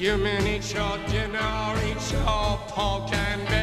You mean eat your dinner, eat your pork and beer.